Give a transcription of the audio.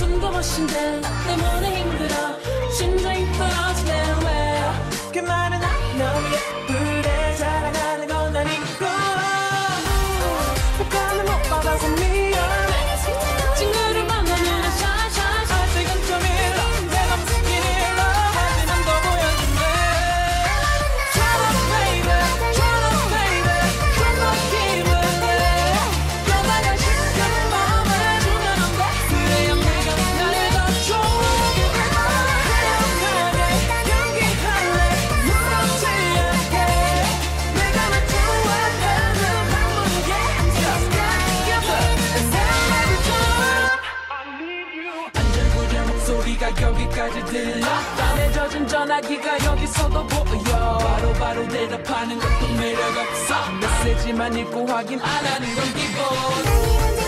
숨도 못쉰 데, 때문에 힘들어. 심장이 소리 들려. 땀에 젖은 전화기가 여기서도 보여. 바로바로 바로 대답하는 것도 매력 없어. 메시지만 읽고 확인 안 하는 건 기본.